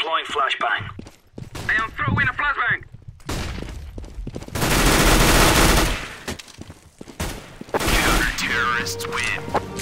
Deploying flashbang. I am throwing a flashbang. Counter-terrorists win.